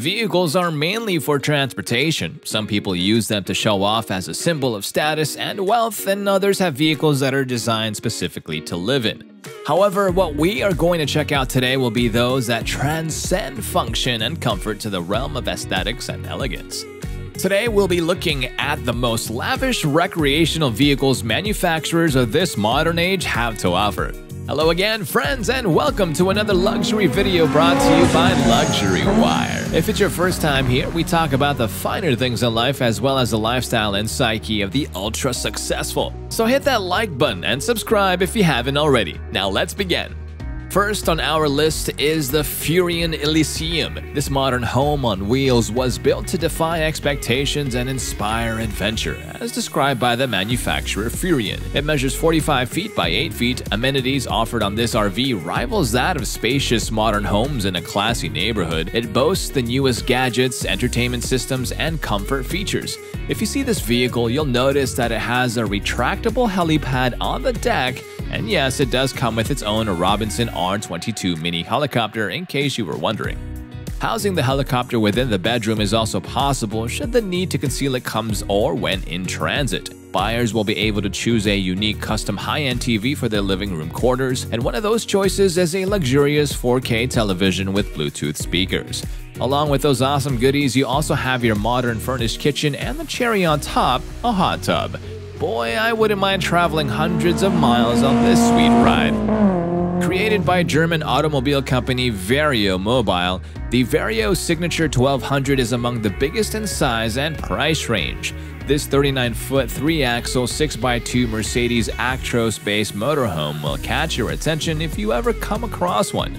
Vehicles are mainly for transportation. Some people use them to show off as a symbol of status and wealth, and others have vehicles that are designed specifically to live in. However, what we are going to check out today will be those that transcend function and comfort to the realm of aesthetics and elegance. Today, we'll be looking at the most lavish recreational vehicles manufacturers of this modern age have to offer. Hello again, friends, and welcome to another luxury video brought to you by Luxury Wire. If it's your first time here, we talk about the finer things in life as well as the lifestyle and psyche of the ultra successful. So hit that like button and subscribe if you haven't already. Now let's begin. First on our list is the Furrion Elysium. This modern home on wheels was built to defy expectations and inspire adventure, as described by the manufacturer Furrion. It measures 45 feet by 8 feet. Amenities offered on this RV rivals that of spacious modern homes in a classy neighborhood. It boasts the newest gadgets, entertainment systems, and comfort features. If you see this vehicle, you'll notice that it has a retractable helipad on the deck and yes, it does come with its own Robinson R-22 mini helicopter in case you were wondering. Housing the helicopter within the bedroom is also possible should the need to conceal it comes or when in transit. Buyers will be able to choose a unique custom high-end TV for their living room quarters, and one of those choices is a luxurious 4K television with Bluetooth speakers. Along with those awesome goodies, you also have your modern furnished kitchen and the cherry on top, a hot tub. Boy, I wouldn't mind traveling hundreds of miles on this sweet ride. Created by German automobile company Vario Mobil, the Vario Signature 1200 is among the biggest in size and price range. This 39-foot 3-axle 6x2 Mercedes Actros-based motorhome will catch your attention if you ever come across one.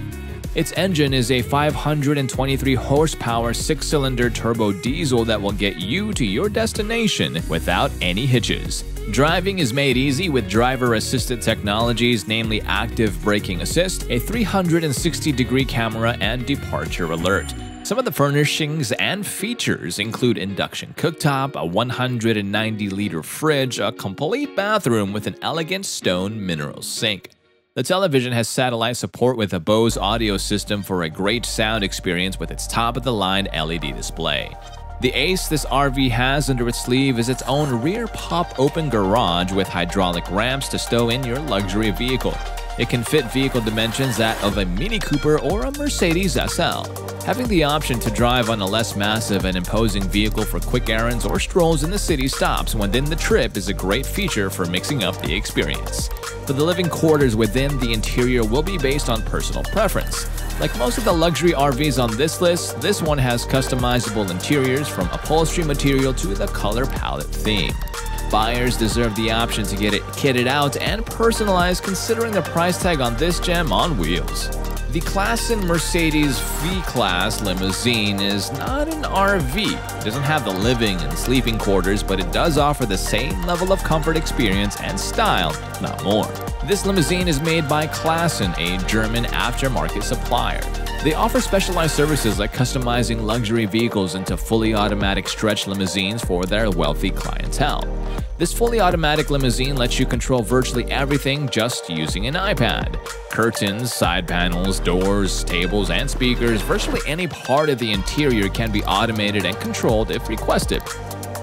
Its engine is a 523 horsepower six cylinder turbo diesel that will get you to your destination without any hitches. Driving is made easy with driver assisted technologies, namely active braking assist, a 360 degree camera, and departure alert. Some of the furnishings and features include induction cooktop, a 190 liter fridge, a complete bathroom with an elegant stone mineral sink. The television has satellite support with a Bose audio system for a great sound experience with its top-of-the-line LED display. The ace this RV has under its sleeve is its own rear pop-open garage with hydraulic ramps to stow in your luxury vehicle. It can fit vehicle dimensions that of a Mini Cooper or a Mercedes SL. Having the option to drive on a less massive and imposing vehicle for quick errands or strolls in the city stops within the trip is a great feature for mixing up the experience. But the living quarters within the interior will be based on personal preference. Like most of the luxury RVs on this list, this one has customizable interiors from upholstery material to the color palette theme. Buyers deserve the option to get it kitted out and personalized considering the price tag on this gem on wheels. The Klassen Mercedes V-Class limousine is not an RV. It doesn't have the living and sleeping quarters, but it does offer the same level of comfort experience and style, not more. This limousine is made by Klassen, a German aftermarket supplier. They offer specialized services like customizing luxury vehicles into fully automatic stretch limousines for their wealthy clientele. This fully automatic limousine lets you control virtually everything just using an iPad. Curtains, side panels, doors, tables, and speakers, virtually any part of the interior can be automated and controlled if requested.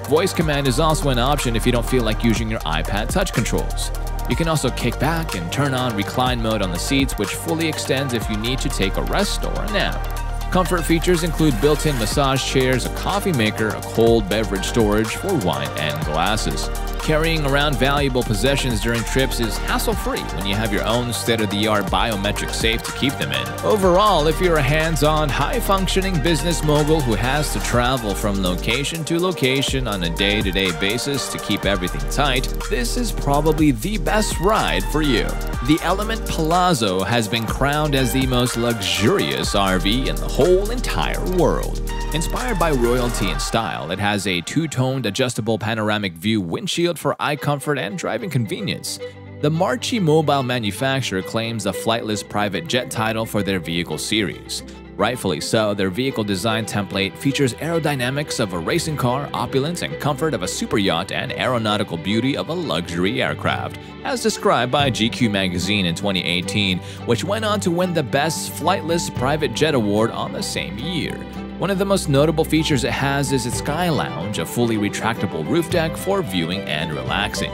Voice command is also an option if you don't feel like using your iPad touch controls. You can also kick back and turn on recline mode on the seats, which fully extends if you need to take a rest or a nap. Comfort features include built-in massage chairs, a coffee maker, a cold beverage storage for wine and glasses. Carrying around valuable possessions during trips is hassle-free when you have your own state-of-the-art biometric safe to keep them in. Overall, if you're a hands-on, high-functioning business mogul who has to travel from location to location on a day-to-day -day basis to keep everything tight, this is probably the best ride for you. The eleMMent Palazzo has been crowned as the most luxurious RV in the whole entire world. Inspired by royalty and style, it has a two-toned adjustable panoramic view windshield for eye comfort and driving convenience. The Marchi mobile manufacturer claims the flightless private jet title for their vehicle series. Rightfully so, their vehicle design template features aerodynamics of a racing car, opulence and comfort of a super yacht, and aeronautical beauty of a luxury aircraft, as described by GQ magazine in 2018, which went on to win the Best Flightless Private Jet Award on the same year. One of the most notable features it has is its Sky Lounge, a fully retractable roof deck for viewing and relaxing.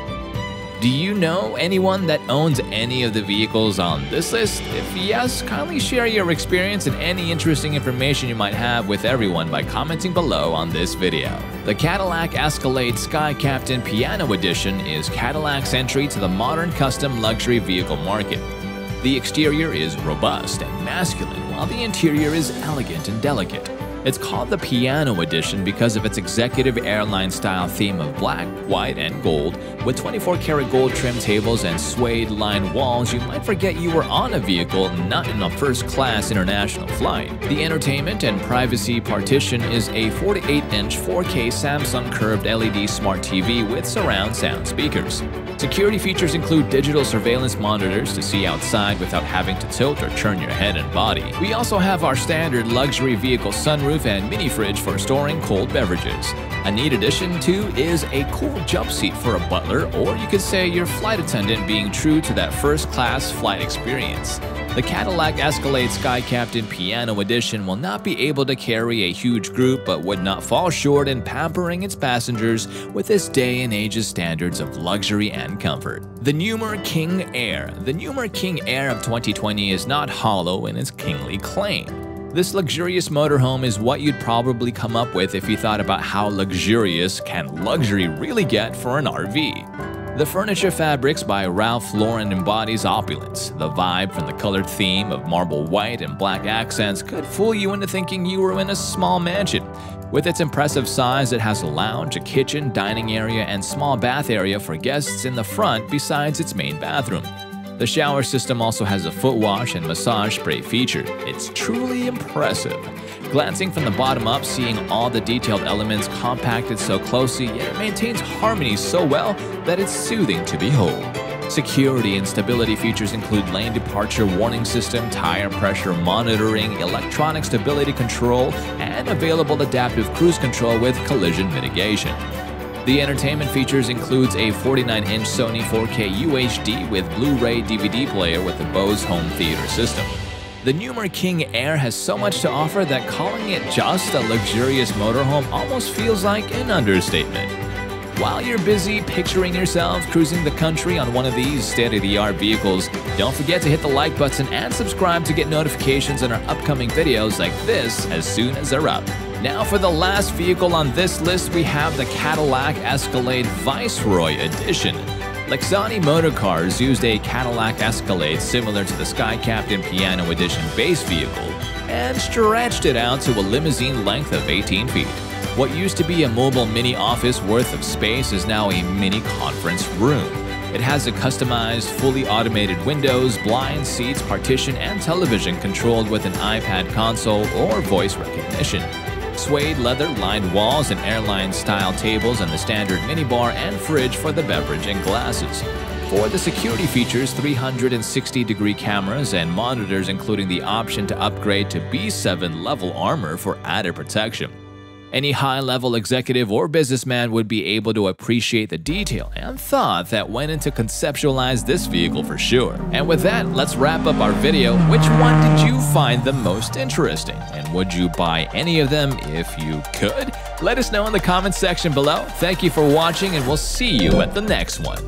Do you know anyone that owns any of the vehicles on this list? If yes, kindly share your experience and any interesting information you might have with everyone by commenting below on this video. The Cadillac Escalade Sky Captain Piano Edition is Cadillac's entry to the modern custom luxury vehicle market. The exterior is robust and masculine, while the interior is elegant and delicate. It's called the Piano Edition because of its executive airline style theme of black, white, and gold. With 24 karat gold trim tables and suede lined walls, you might forget you were on a vehicle, not in a first class international flight. The entertainment and privacy partition is a 48 inch 4K Samsung curved LED smart TV with surround sound speakers. Security features include digital surveillance monitors to see outside without having to tilt or turn your head and body. We also have our standard luxury vehicle sunroof and mini fridge for storing cold beverages. A neat addition too is a cool jump seat for a butler or you could say your flight attendant being true to that first class flight experience. The Cadillac Escalade Sky Captain Piano Edition will not be able to carry a huge group but would not fall short in pampering its passengers with this day and age's standards of luxury and comfort. The Newmar King Aire The Newmar King Aire of 2020 is not hollow in its kingly claim. This luxurious motorhome is what you'd probably come up with if you thought about how luxurious can luxury really get for an RV. The furniture fabrics by Ralph Lauren embodies opulence. The vibe from the colored theme of marble white and black accents could fool you into thinking you were in a small mansion. With its impressive size, it has a lounge, a kitchen, dining area, and small bath area for guests in the front besides its main bathroom. The shower system also has a foot wash and massage spray feature. It's truly impressive. Glancing from the bottom up, seeing all the detailed elements compacted so closely, yet it maintains harmony so well that it's soothing to behold. Security and stability features include lane departure warning system, tire pressure monitoring, electronic stability control, and available adaptive cruise control with collision mitigation. The entertainment features includes a 49-inch Sony 4K UHD with Blu-ray DVD player with the Bose home theater system. The Newmar King Aire has so much to offer that calling it just a luxurious motorhome almost feels like an understatement. While you're busy picturing yourself cruising the country on one of these state-of-the-art vehicles, don't forget to hit the like button and subscribe to get notifications on our upcoming videos like this as soon as they're up. Now for the last vehicle on this list, we have the Cadillac Escalade Viceroy Edition. Lexani Motorcars used a Cadillac Escalade similar to the Sky Captain Piano Edition base vehicle and stretched it out to a limousine length of 18 feet. What used to be a mobile mini office worth of space is now a mini conference room. It has a customized, fully automated windows, blind seats, partition, and television controlled with an iPad console or voice recognition suede leather lined walls and airline style tables and the standard minibar and fridge for the beverage and glasses. For the security features, 360 degree cameras and monitors, including the option to upgrade to B7 level armor for added protection. Any high-level executive or businessman would be able to appreciate the detail and thought that went into conceptualize this vehicle for sure. And with that, let's wrap up our video. Which one did you find the most interesting? And would you buy any of them if you could? Let us know in the comments section below. Thank you for watching and we'll see you at the next one.